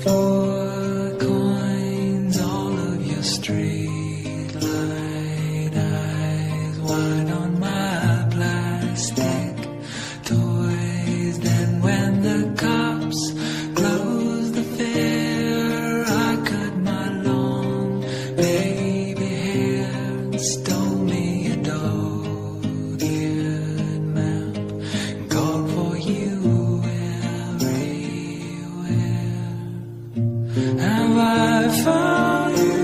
for Have I found you?